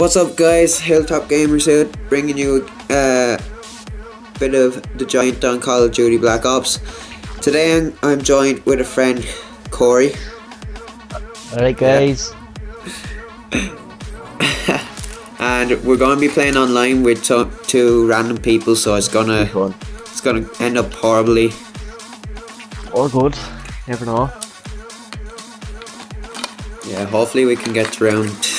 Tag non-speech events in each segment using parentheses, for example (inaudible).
What's up guys, Hilltop Gamers here, bringing you a uh, bit of the giant on Call of Duty Black Ops. Today I'm, I'm joined with a friend, Corey. Alright guys. (coughs) and we're going to be playing online with two random people, so it's gonna it's gonna end up horribly. Or good, never know. Yeah, hopefully we can get to round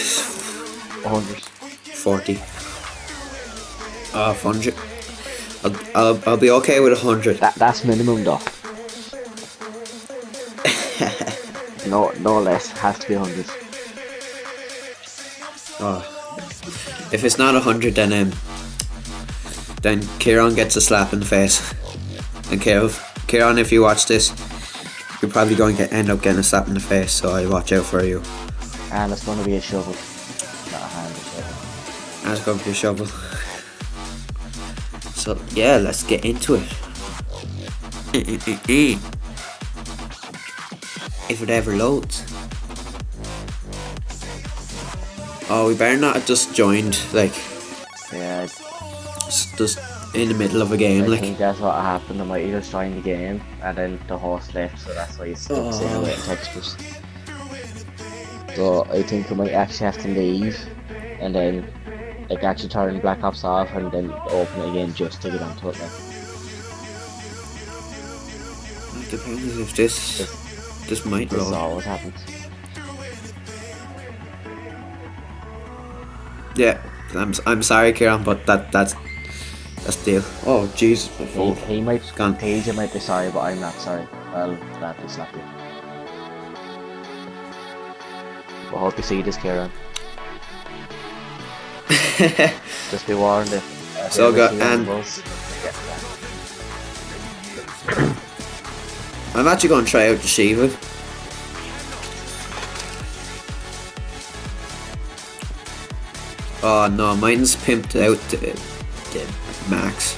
100. 40. Ah, uh, 100. I'll, I'll, I'll be okay with 100. That, that's minimum though. (laughs) no, no less. Has to be 100. Oh. If it's not 100 then um, then Kieran gets a slap in the face. And Kev, Kieran, if you watch this, you're probably going to end up getting a slap in the face, so I watch out for you. And it's going to be a shovel. Going to be a shovel. So, yeah, let's get into it. if it ever loads. Oh, we better not have just joined, like... Yeah. Just in the middle of a game, I like. I think that's what happened. I might have just joined the game, and then the horse left, so that's why he's stuck oh. saying about textures. So I think I might actually have to leave, and then like actually turn Black Ops off, and then open it again just to get onto it. Like. It depends if this this, this might this roll. always happens. Yeah, I'm I'm sorry, Kieran, but that that's that's deal. Oh Jesus, he, he might gone. Page might be sorry, but I'm not sorry. Well, that is not good. I hope you see this, Kieran. Just be warned if. Uh, (laughs) so got and. (coughs) I'm actually going to try out the Shieva. Oh no, mine's pimped out to, to max.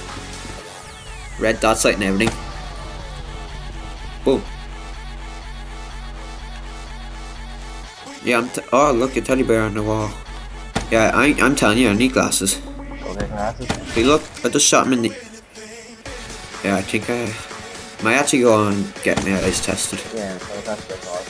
Red dots light and everything. Boom. Yeah, I'm. oh, look, a teddy bear on the wall. Yeah, I, I'm telling you, I need glasses. Okay, glasses. Hey, look, I just shot him in the. Yeah, I think I might actually go and get my eyes tested. Yeah, so that's the thought.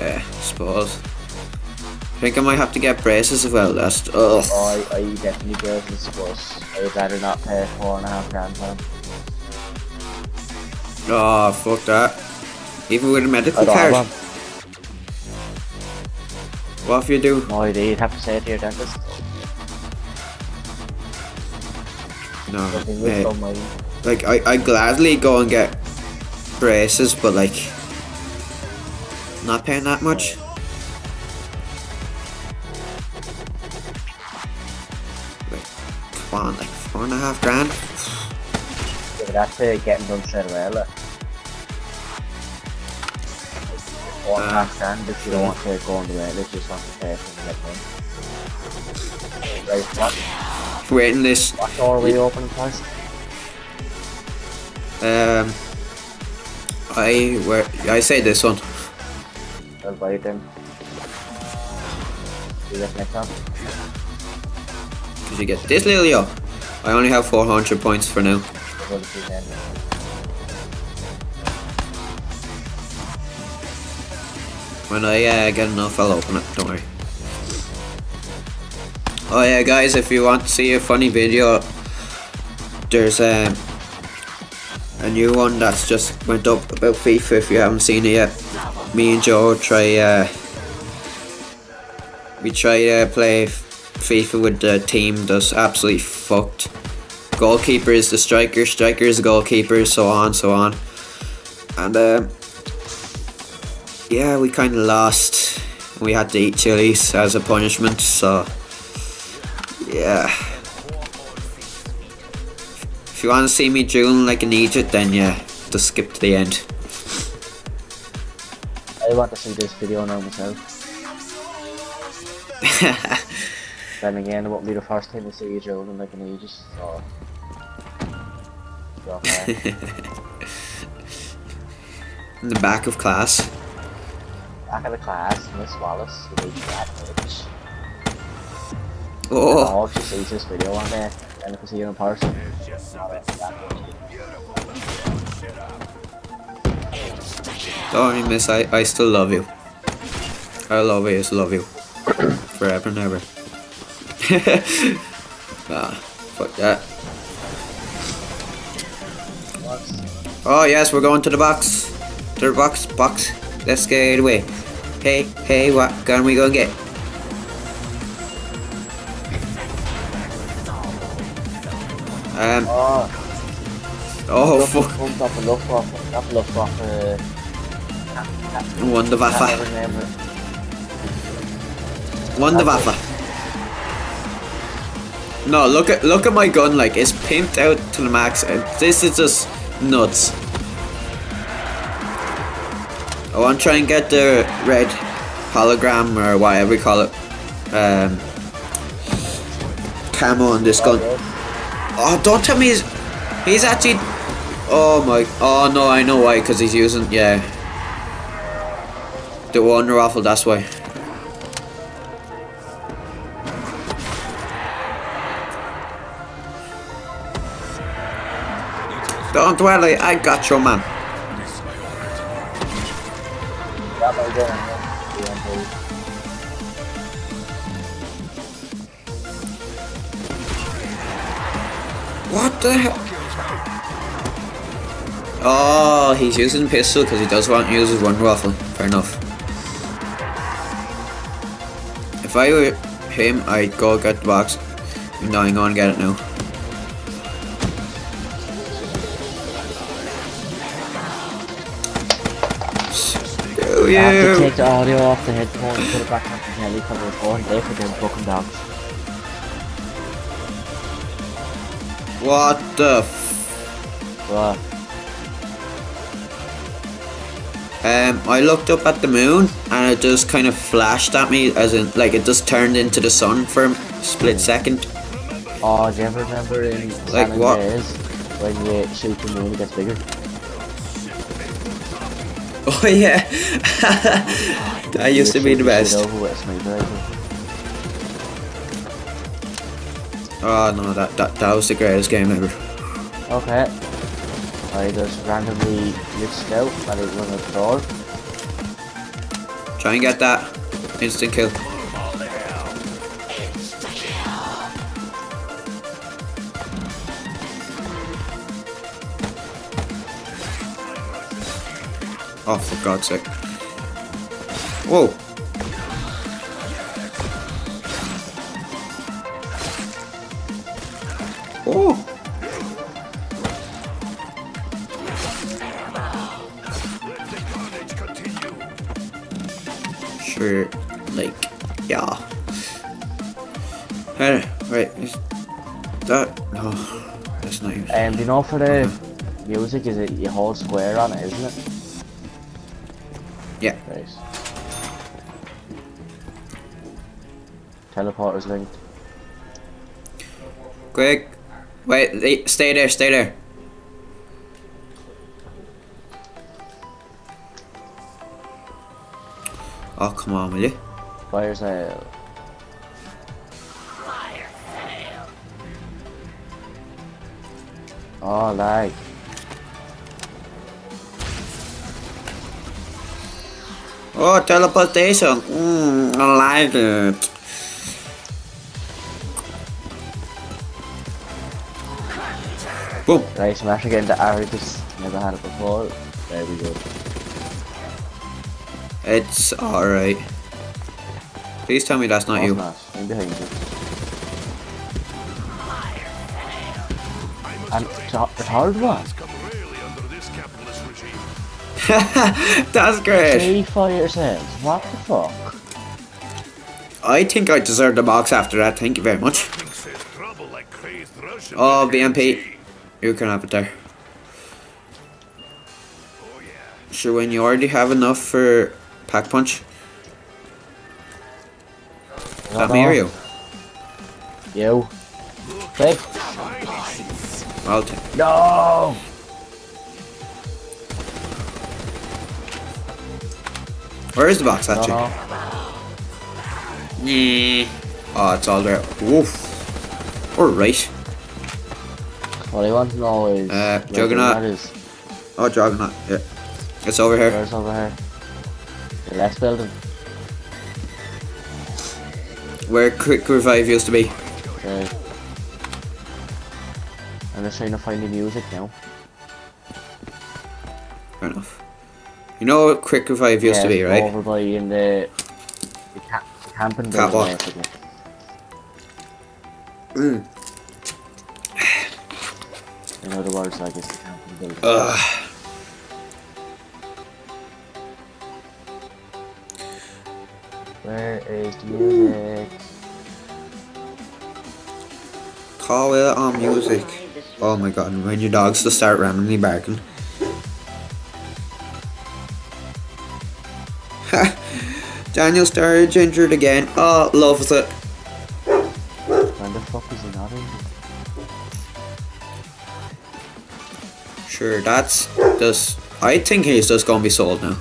Yeah, I suppose. I think I might have to get braces as well. That's oh. Oh, I, I definitely braces, but I'd rather not pay four and a half grand for them. Oh, fuck that. Even with a medical card. What if you do? No idea, you'd have to say it to your dentist. No, mate. Like, I, I gladly go and get braces, but like, not paying that much. Like, come on, like four and a half grand. Yeah, but that's uh, getting done straight away, look. One uh, half if you don't want to go on the just want to pay for the next one. Right, what? Waiting list. What door are we opening first? Um, I where I say this one. I'll buy it then. You get next one. Did you get this little yo? I only have 400 points for now. When I uh, get enough, I'll open it. Don't worry. Oh yeah, guys, if you want to see a funny video, there's um, a new one that's just went up about FIFA. If you haven't seen it yet, me and Joe try. Uh, we try to play FIFA with the team that's absolutely fucked. Goalkeeper is the striker, striker is the goalkeeper, so on, so on. And uh, yeah, we kind of lost. We had to eat chilies as a punishment, so yeah. If you want to see me drooling like an Egypt, then yeah, just skip to the end. I want to see this video now myself. (laughs) then again, it won't be the first time I see you drooling like an idiot, so... (laughs) In the back of class. Back of the class, Miss Wallace, the fat bitch. Oh, Oh, she sees this video on there, and if I see you in person. don't worry, miss. I, I still love you. I'll always love you. (coughs) Forever and ever. (laughs) ah, fuck that. Oh yes, we're going to the box. To the box, box. Let's get away. Hey, hey, what can we go get? Um, Oh, oh fuck. Komt op een luchtwaffe, op een luchtwaffe. Wonderwaffe. Wonderwaffe. No, look at look at my gun. Like it's pimped out to the max. and This is just nuts. I want to try and get the red hologram or whatever we call it. Um, camo on this gun. Oh, don't tell me he's he's actually. Oh my! Oh no, I know why. Because he's using yeah. The Wonder Waffle. That's why. Don't worry, I got you, man. What the hell? Oh, he's using pistol because he does want to use his one rifle. Fair enough. If I were him, I'd go get the box. No, I'm going to get it now. I have to take the audio off the headphone and put it back on the telly because it's going there for them fucking dogs. What the f- But Um, I looked up at the moon and it just kind of flashed at me, as in, like, it just turned into the sun for a split second. oh, do you ever remember in Like San what? When you shoot the moon it gets bigger? (laughs) Oh, yeah. that used to be the best. Over with a sniper rifle. Oh, no, that, that, that was the greatest game ever. Okay. I just randomly glitched out and it run a door. Try and get that instant kill. Oh, for God's sake. Whoa. Oh. Sure, like, yeah. Hey, right, is that, no, that's not even. Um, you know for the music is it you hold square on it, isn't it? Yeah. Right. Teleporter's linked. Quick. Wait, stay there, stay there. Oh, come on, will you? Fire sale. Oh, lag. Oh, teleportation. Mm, I like it. Boom. Right, smash again the Argus. Never had it before. There we go. It's alright. Please tell me that's not Oh, you. smash. In behind you. And it's a hard one. (laughs) that's great. Three sales. What the fuck? I think I deserve the box after that. Thank you very much. Thinks there's trouble like crazed Russian. Oh, BMP. You can have it there. Oh yeah. Sure, when you already have enough for pack punch. That me or uh-huh. you? You. Click. I'll take. No! Where is the box actually? Nah. Oh, it's all there. Woof. Alright. What I want to know is. Uh, Juggernaut. Is. Oh, Juggernaut. Yeah. It's over here. Where's over here? The left building. Where Quick Revive used to be. Okay. I'm just trying to find the music now. You know what Quick Revive used to be, right? Over by in the, the ca- camping building. Catwalk. basically. Mm. In other words, like it's the camping building. Ugh. Where is the music? Call it on music. Oh my god, when your dogs just start randomly barking. Daniel Sturridge injured again. Ah, oh, loves it. When the fuck is he not in? Sure, that's just. I think he's just gonna be sold now.